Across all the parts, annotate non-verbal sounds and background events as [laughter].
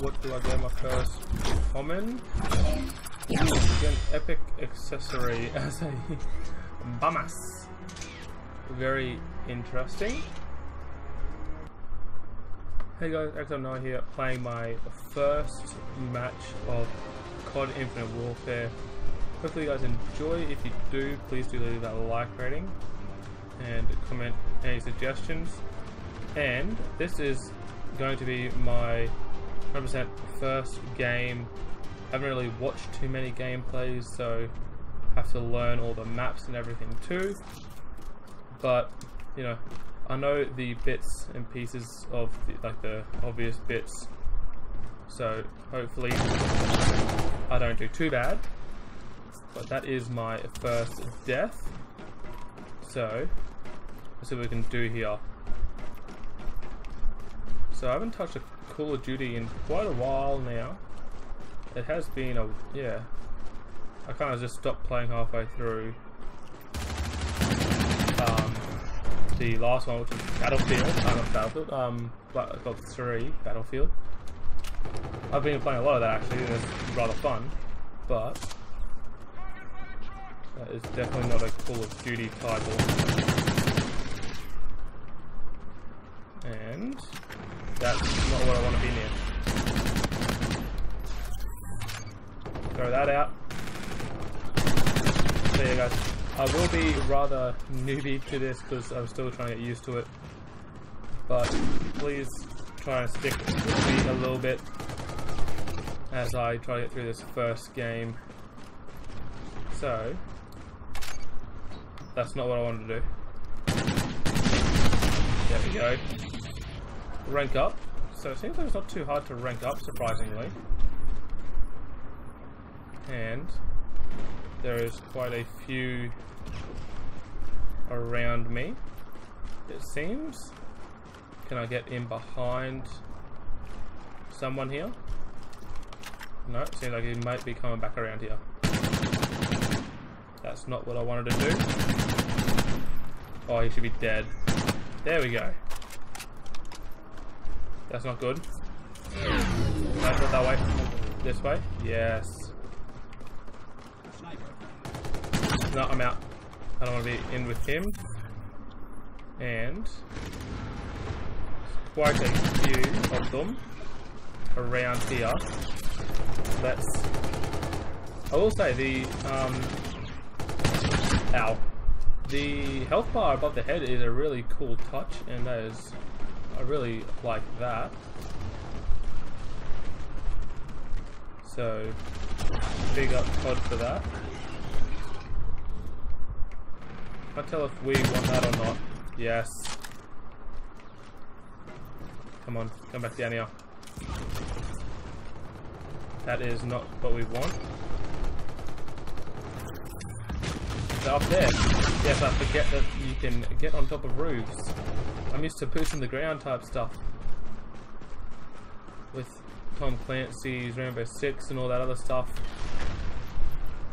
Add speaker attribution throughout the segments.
Speaker 1: What do I get my first common? Get an epic accessory as a [laughs] Bamas. Very interesting. Hey guys, xImNoah here, playing my first match of COD Infinite Warfare. Hopefully you guys enjoy. If you do, please do leave that like rating and comment any suggestions. And this is going to be my 100% first game. I haven't really watched too many gameplays, so have to learn all the maps and everything too. But, you know, I know the bits and pieces of the, like the obvious bits, so hopefully I don't do too bad. But that is my first death. So, let's see what we can do here. So I haven't touched a Call of Duty in quite a while now. It has been a, yeah. I kind of just stopped playing halfway through. Um, the last one, which is Battlefield, uh, not Battlefield, um, Black Ops 3, Battlefield. I've been playing a lot of that actually, and it's rather fun, but that is definitely not a Call of Duty title. And that's not what I want to be near. Throw that out. There you go. I will be rather newbie to this because I'm still trying to get used to it. But please try and stick with me a little bit as I try to get through this first game. So, that's not what I wanted to do. There we go. Rank up. So it seems like it's not too hard to rank up, surprisingly. And there is quite a few around me, it seems. Can I get in behind someone here? No, it seems like he might be coming back around here. That's not what I wanted to do. Oh, he should be dead. There we go. That's not good. That's not that way. This way? Yes. No, I'm out. I don't want to be in with him. And quite a few of them around here. Let's. I will say the um. Ow. The health bar above the head is a really cool touch, and that is. I really like that. So, big up COD for that. Can't tell if we want that or not. Yes. Come on, come back down here. That is not what we want. Up there. Yes, I forget that you can get on top of roofs. I'm used to pushing the ground type stuff. With Tom Clancy's Rainbow Six and all that other stuff.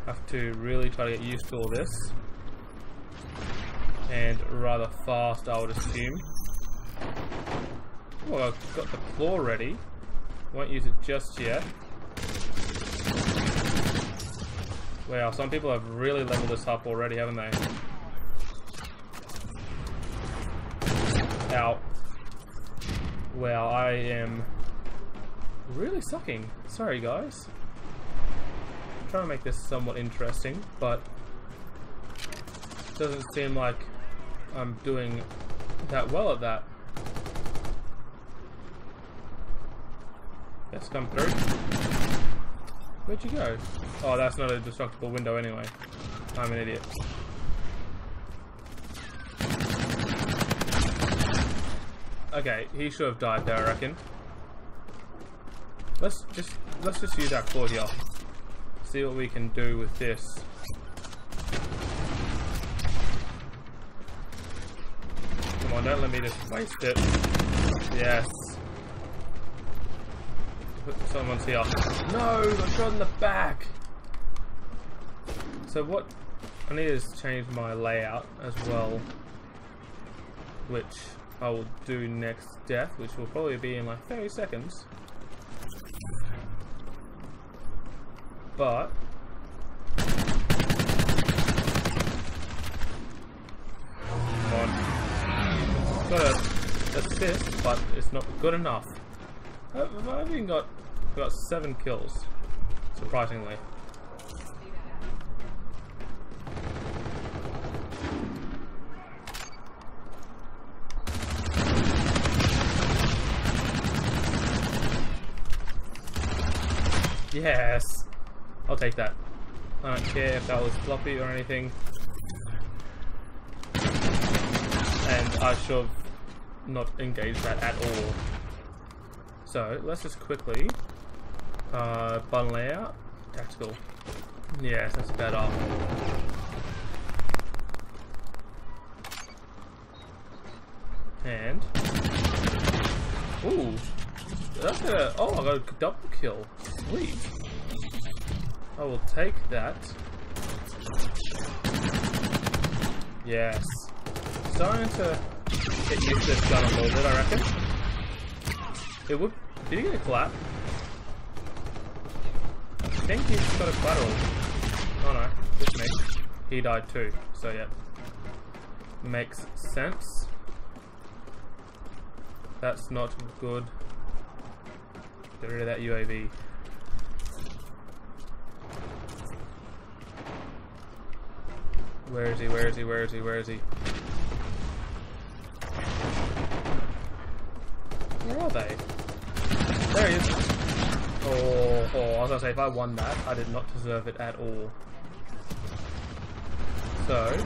Speaker 1: Have to really try to get used to all this and rather fast, I would assume. Oh, I've got the claw ready. Won't use it just yet. Wow, some people have really leveled this up already, haven't they? Ow. Wow, I am really sucking. Sorry, guys. I'm trying to make this somewhat interesting, but it doesn't seem like I'm doing that well at that. Let's come through. Where'd you go? Oh, that's not a destructible window anyway. I'm an idiot. Okay, he should have died there, I reckon. Let's just let's just use our claw here. See what we can do with this. Come on, don't let me just waste it. Yes. Someone's here. No, I'm shot in the back. So what I need is change my layout as well, which I will do next death, which will probably be in like 30 seconds. But come on, got a assist, but it's not good enough. Oh, I've, I've even got got seven kills, surprisingly. Yes! I'll take that. I don't care if that was floppy or anything. And I should not engaged that at all. So, let's just quickly... Uh, button layout, tactical. Yes, that's better. And... Ooh! That's a... Oh, I got a double kill. Sweet. I will take that. Yes. Starting to get used to this gun a little bit, I reckon. It would... Did he get a clap? I think he's got a collateral. Oh no, just me. He died too, so yeah. Makes sense. That's not good. Get rid of that UAV. Where is he? Where is he? Where is he? Where is he? Where are they? There he is. Oh, oh, I was gonna say, if I won that, I did not deserve it at all. So,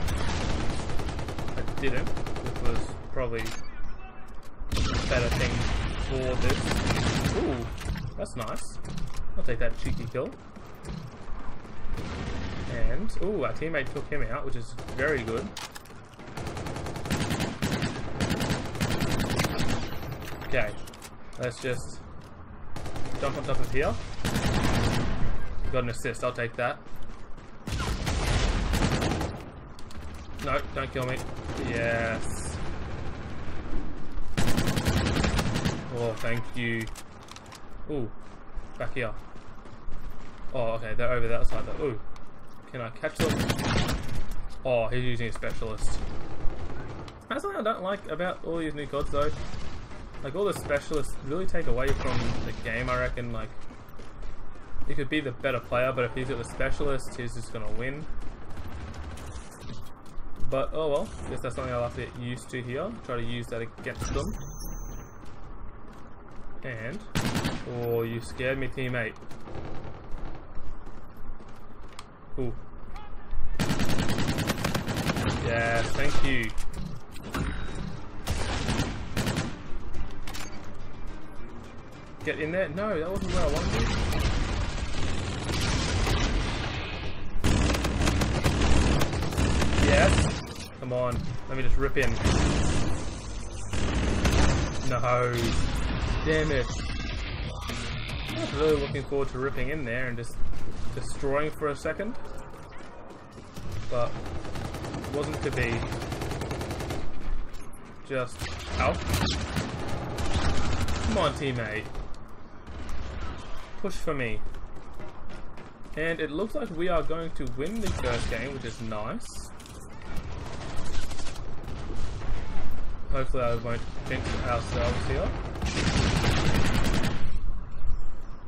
Speaker 1: I didn't, which was probably a better thing for this. Ooh, that's nice. I'll take that cheeky kill. And, ooh, our teammate took him out, which is very good. Okay, let's just jump on top of here. Got an assist, I'll take that. No, don't kill me. Yes. Oh, thank you. Ooh, back here. Oh, okay, they're over that side though. Ooh, can I catch them? Oh, he's using a specialist. That's something I don't like about all these new CODs though. Like all the specialists really take away from the game, I reckon. Like, he could be the better player, but if he's got the specialist, he's just gonna win. But oh well, guess that's something I'll have to get used to here. Try to use that against them. And, oh, you scared me, teammate. Ooh. Yeah, thank you. Get in there? No, that wasn't where I wanted Yes. Come on. Let me just rip in. No. Damn it. I was really looking forward to ripping in there and just destroying for a second. But it wasn't to be. Just out. Come on, teammate push for me. And it looks like we are going to win the first game, which is nice. Hopefully I won't jinx ourselves here.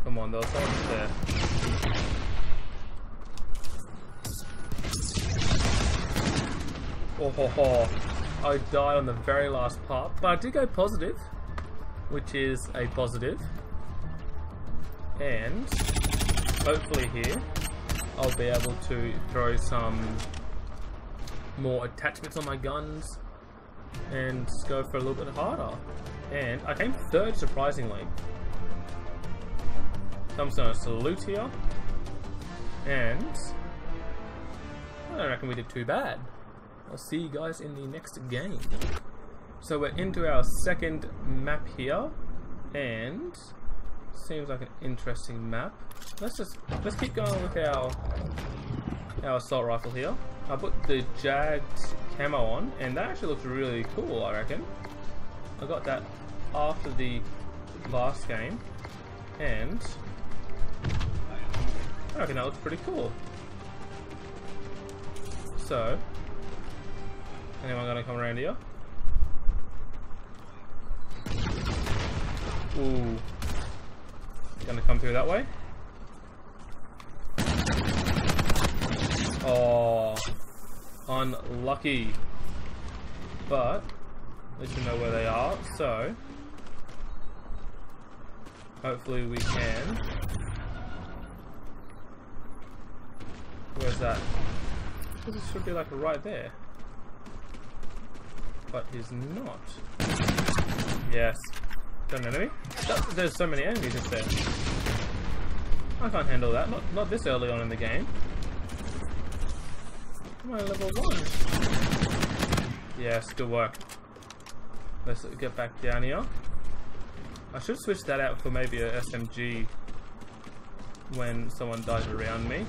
Speaker 1: Come on, there was someone there. Oh ho ho. I died on the very last part, but I did go positive, which is a positive. And hopefully here I'll be able to throw some more attachments on my guns and go for a little bit harder. And I came third surprisingly. So I'm just gonna salute here. And I don't reckon we did too bad. I'll see you guys in the next game. So we're into our second map here. And Seems like an interesting map. Let's just let's keep going with our our assault rifle here. I put the Jagged camo on, and that actually looks really cool, I reckon. I got that after the last game, and I reckon that looks pretty cool. So, anyone gonna come around here? Ooh. Gonna come through that way? Oh, unlucky. But, least we know where they are, so hopefully we can. Where's that? This should be like right there. But he's not. Yes. An enemy? There's so many enemies just there. I can't handle that. Not not this early on in the game. I'm only level one. Yes, good work. Let's get back down here. I should switch that out for maybe a SMG when someone dies around me.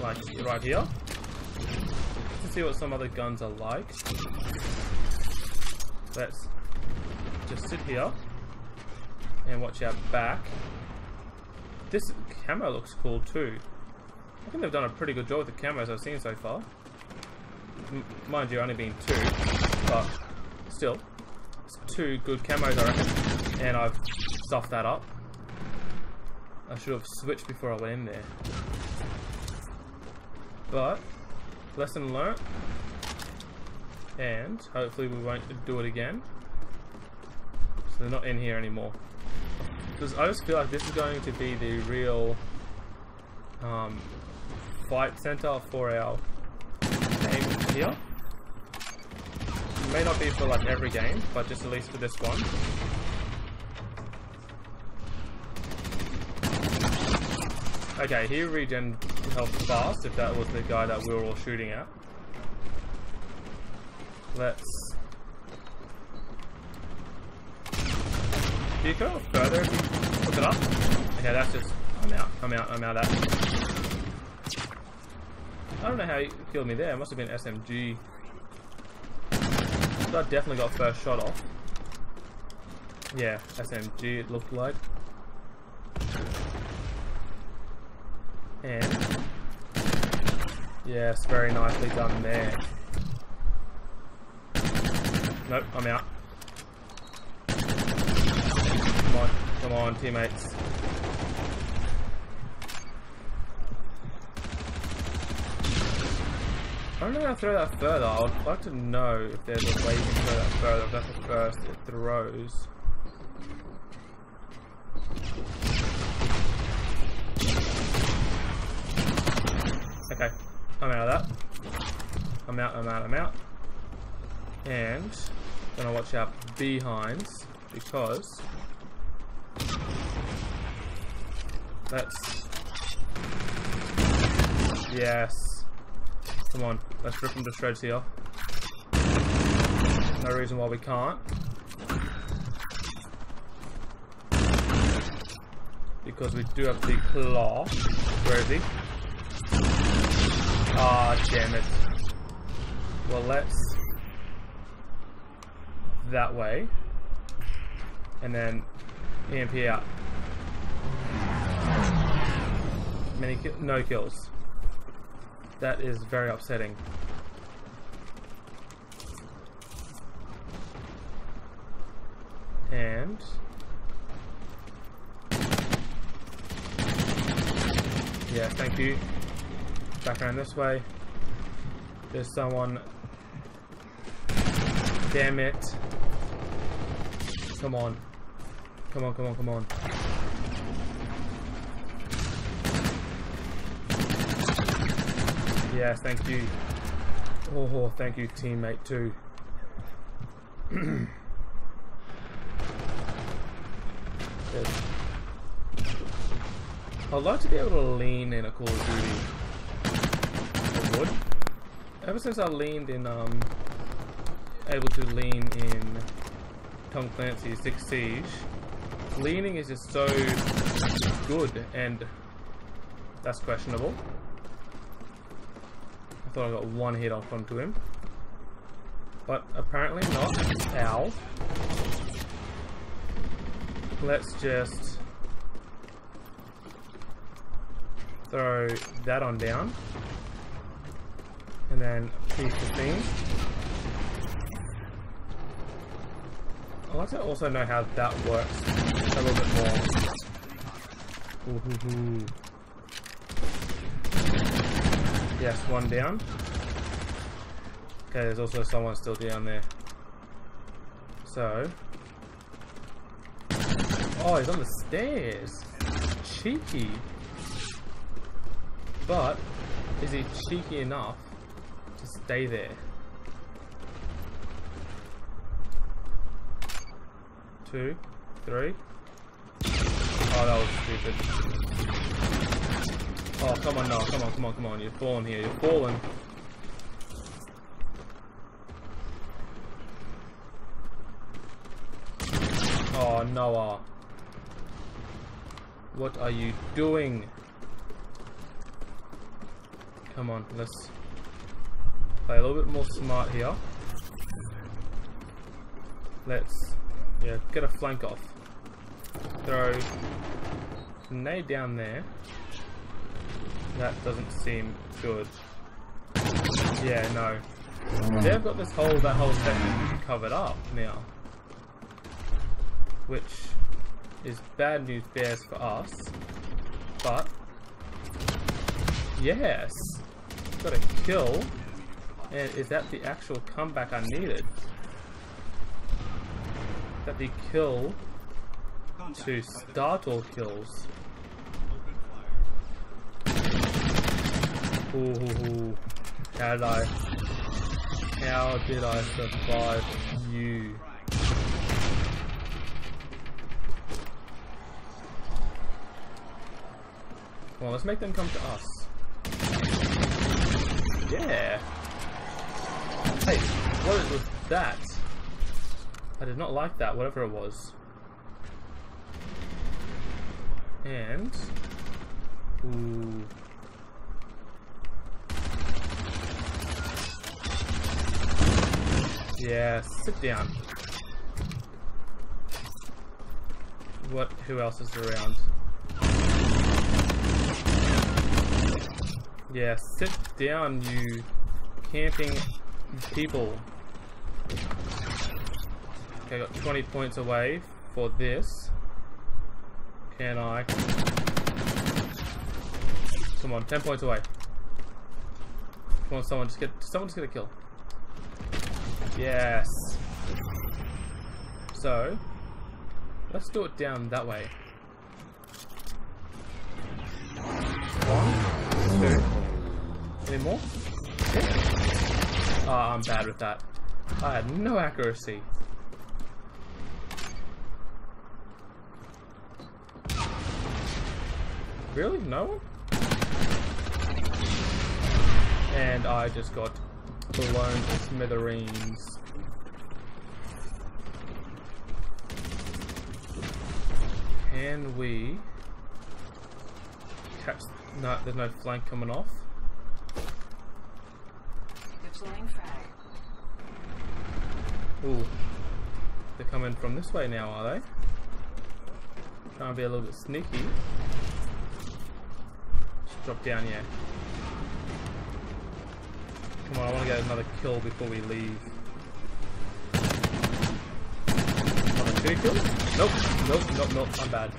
Speaker 1: Like right here. To see what some other guns are like. Let's just sit here and watch our back. This camera looks cool too. I think they've done a pretty good job with the cameras I've seen so far. M mind you, only been two, but still, it's two good camos I reckon. And I've stuffed that up. I should have switched before I went in there. But, lesson learnt. And hopefully we won't do it again. So they're not in here anymore. Because I just feel like this is going to be the real um, fight center for our game here. It may not be for like every game, but just at least for this one. Okay, he regen health fast if that was the guy that we were all shooting at. Let's Do further if look it up? Okay, that's just... I'm out. I'm out. I'm out of that. I don't know how you killed me there. It must have been SMG. So I definitely got first shot off. Yeah, SMG it looked like. And... Yes, very nicely done there. Nope, I'm out. Come on, come on, teammates. I don't know how to throw that further. I would like to know if there's a way can throw that further. If that's the first it throws. Okay, I'm out of that. I'm out, I'm out, I'm out. And, gonna watch out behinds because Let's... Yes. Come on, let's rip them to shreds here. No reason why we can't. Because we do have the claw. Where is he? Ah, damn it. Well, let's... That way. And then EMP out. Many ki no kills. That is very upsetting. And yeah, thank you. Back around this way. There's someone. Damn it. Come on. Come on, come on, come on. Yes, thank you. Oh, thank you, teammate, too. I'd like to be able to lean in a Call of Duty. I would. Ever since I leaned in, um, able to lean in Tom Clancy's Six Siege, leaning is just so good, and that's questionable. Thought I got one hit off onto him. But apparently not. Ow. Let's just throw that on down. And then piece the thing. I'd like to also know how that works a little bit more. Ooh. Yes, one down. Okay, there's also someone still down there. So. Oh, he's on the stairs. Cheeky. But, is he cheeky enough to stay there? Two, three. Oh, that was stupid. Oh, come on, no, come on, come on, come on. You're falling here, you're falling. Oh, Noah. What are you doing? Come on, let's play a little bit more smart here. Let's, yeah, get a flank off. Throw nade down there. That doesn't seem good. Yeah, no. Mm. They've got this whole, that whole section covered up now. Which is bad news bears for us. But, yes! Got a kill. And is that the actual comeback I needed? That the kill to start all kills. Ooh, how did I, how did I survive you? On, let's make them come to us. Yeah. Hey, what was that? I did not like that, whatever it was. And... Ooh... Yeah, sit down. What? Who else is around? Yeah, sit down, you camping people. Okay, I got 20 points away for this. Can I? Come on, 10 points away. Come on, someone just get someone just get a kill. Yes. So, let's do it down that way. One, two. Any more? Yeah. Oh, I'm bad with that. I had no accuracy. Really? No? And I just got blown to smithereens. Can we catch? No, there's no flank coming off.
Speaker 2: Deploying frag.
Speaker 1: Ooh, they're coming from this way now, are they? Trying to be a little bit sneaky. Just drop down, yeah. Come on, I want to get another kill before we leave. Another two kills? Nope, nope, nope, nope, I'm bad.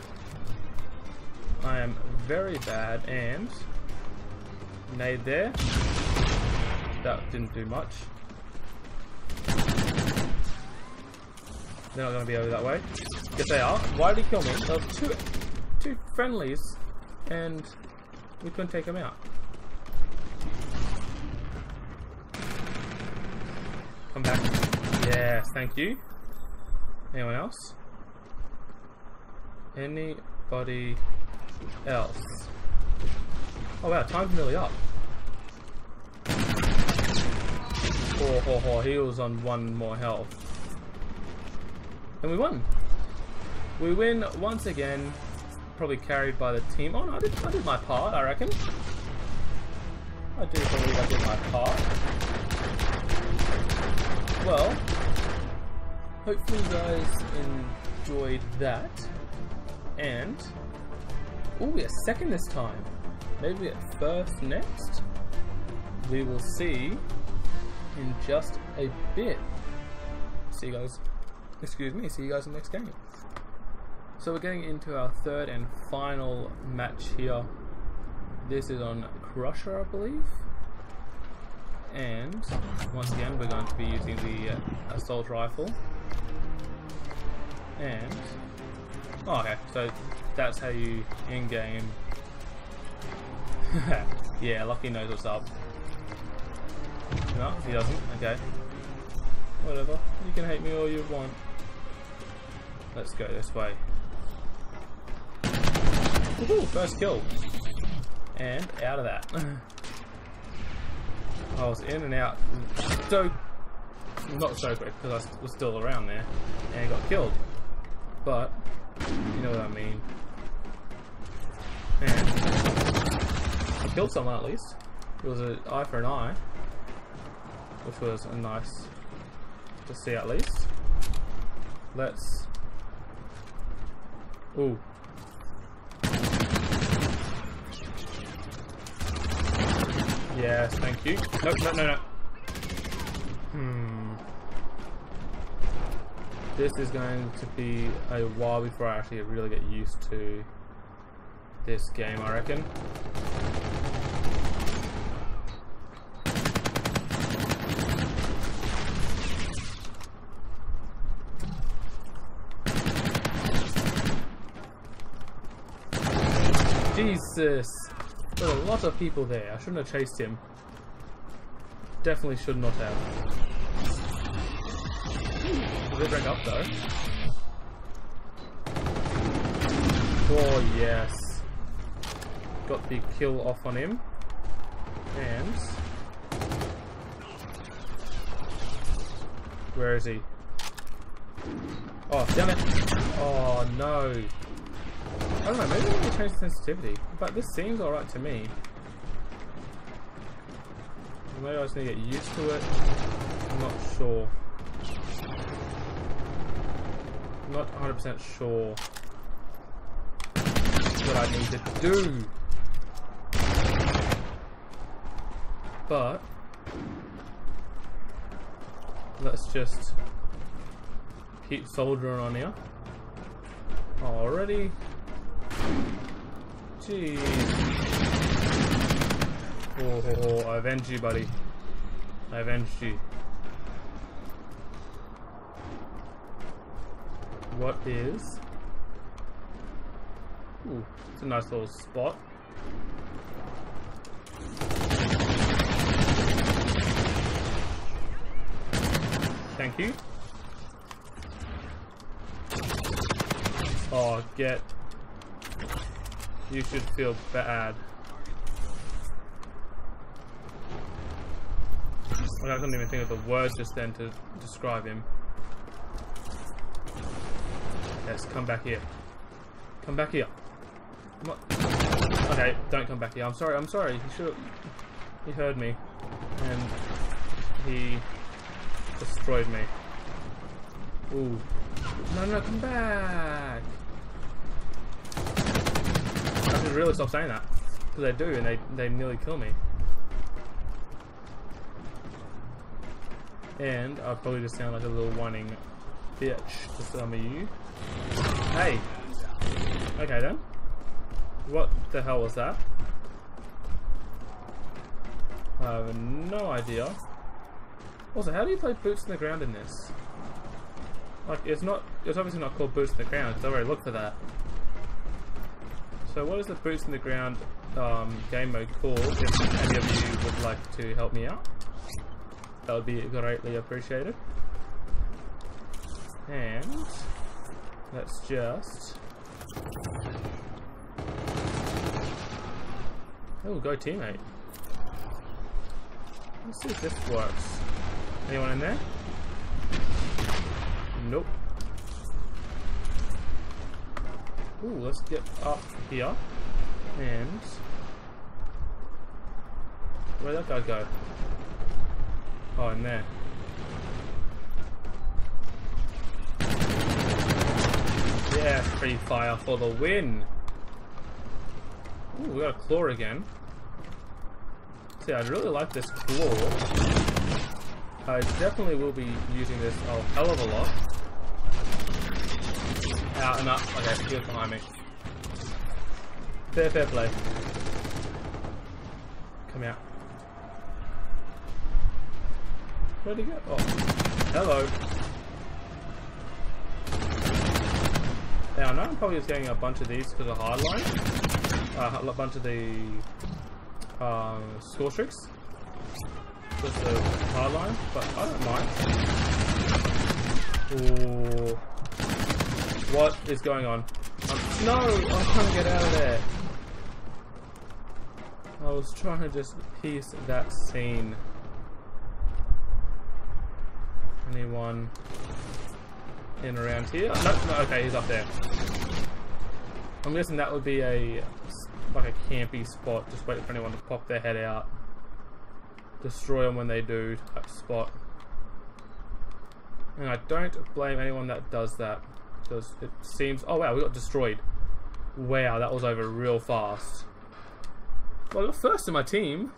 Speaker 1: I am very bad and... Nade there. That didn't do much. They're not going to be over that way. Yes, they are. Why did he kill me? There was two, two friendlies, and we couldn't take them out. Come back. Yes, thank you. Anyone else? Anybody else? Oh wow, time's nearly up. Oh, oh, oh, he was on one more health. And we won. We win once again, probably carried by the team. Oh no, I did, I did my part, I reckon. I do believe I did my part. Well, hopefully you guys enjoyed that. And, oh, we are second this time. Maybe we get first next. We will see in just a bit. See you guys. Excuse me. See you guys in the next game. So we're getting into our third and final match here. This is on Crusher, I believe. And once again, we're going to be using the uh, assault rifle. And oh, okay, so that's how you in-game. [laughs] yeah, Lucky knows what's up. No, he doesn't. Okay. Whatever. You can hate me all you want. Let's go this way. Woohoo! First kill. And out of that. [laughs] I was in and out so not so quick because I was still around there and got killed. What I mean. And I killed someone at least. It was an eye for an eye, which was a nice to see at least. Let's. Ooh, Yes, thank you. No, no, no, no. Hmm. This is going to be a while before I actually really get used to this game, I reckon. Jesus! There are a lot of people there. I shouldn't have chased him. Definitely should not have. It rank up though? Oh yes. Got the kill off on him. And... Where is he? Oh, damn it! Oh no! I don't know, maybe I need to change the sensitivity. But this seems alright to me. Maybe I just need to get used to it. I'm not sure. I'm not 100% sure what I need to do. But let's just keep soldiering on here. Already Jeez. Oh, oh, oh, I avenged you, buddy. I avenged you. What is... Ooh, it's a nice little spot. Thank you. Oh, get you should feel bad. I couldn't even think of the words just then to describe him. Yes, come back here. Come back here. Okay, don't come back here. I'm sorry, I'm sorry. He should He heard me. And he destroyed me. Ooh. No, no, come back! I should really stop saying that. Because they do, and they, they nearly kill me. And I'll probably just sound like a little whining bitch to some of you. Hey! Okay then. What the hell was that? I have no idea. Also, how do you play boots in the ground in this? Like, it's not, it's obviously not called boots in the ground, I already looked for that. So what is the boots in the ground um, game mode called? If any of you would like to help me out, that would be greatly appreciated. And let's just Oh, go teammate. Let's see if this works. Anyone in there? Nope. Ooh, let's get up here. And... Where'd that guy go? Oh, in there. Yeah, free fire for the win. Ooh, we got a claw again. See, I really like this claw. I definitely will be using this a hell of a lot. Out and up. Okay, he was behind me. Fair, fair play. Come out. Where'd he go? Oh, hello. Now, I know I'm probably just getting a bunch of these because of hardline. Uh, a bunch of the uh, score streaks. Just the hardline, but I don't mind. Ooh. What is going on? Um, no! I'm trying to get out of there. I was trying to just piece that scene. Anyone in around here? No, no, okay, he's up there. I'm guessing that would be a like a campy spot. Just wait for anyone to pop their head out. Destroy them when they do type spot. And I don't blame anyone that does that. Because it seems... Oh wow, we got destroyed. Wow, that was over real fast. Well, I first in my team.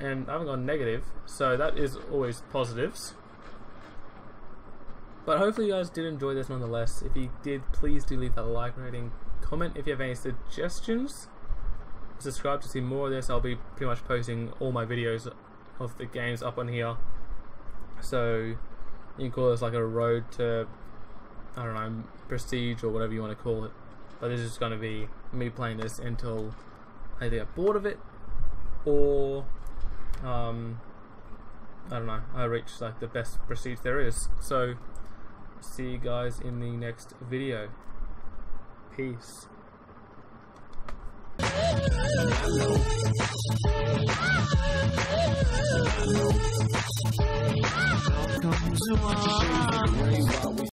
Speaker 1: And I haven't gone negative. So that is always positives. But hopefully you guys did enjoy this nonetheless. If you did, please do leave that like rating. Comment if you have any suggestions. Subscribe to see more of this. I'll be pretty much posting all my videos of the games up on here. So you can call this like a road to, I don't know, prestige or whatever you want to call it. But this is going to be me playing this until I either get bored of it or um, I don't know, I reach like the best prestige there is. So see you guys in the next video. Peace.